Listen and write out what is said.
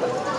감사합니다.